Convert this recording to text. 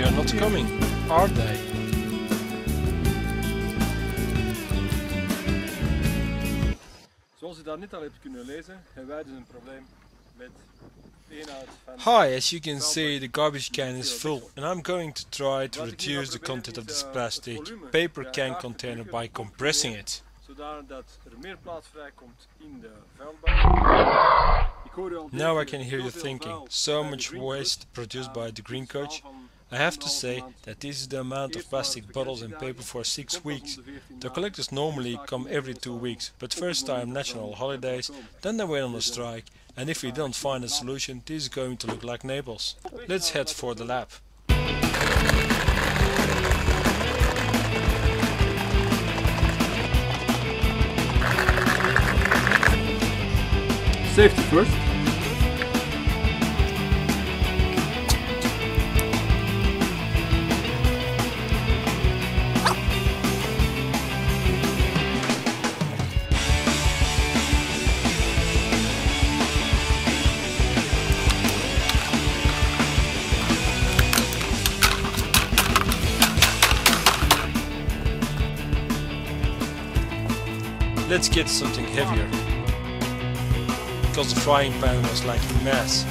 they are not coming, are they? Zoals u daar net al hebt kunnen lezen, hebben wij dus een probleem met de inhoud van... Hi, as you can see the garbage can is full and I'm going to try to reduce the content of this plastic paper can container by compressing it. Zodat er meer plaats vrijkomt in de vuilbak. Ik hoor u al Now I can hear you thinking, so much waste produced by the Green Coach. I have to say that this is the amount of plastic bottles and paper for six weeks. om de 14 The collectors normally come every two weeks, but first time national holidays, then they went on a strike, and if we don't find a solution, this is going to look like Naples. Let's head for the lab. Safety first. Let's get something heavier. Because the frying pan was like a mess.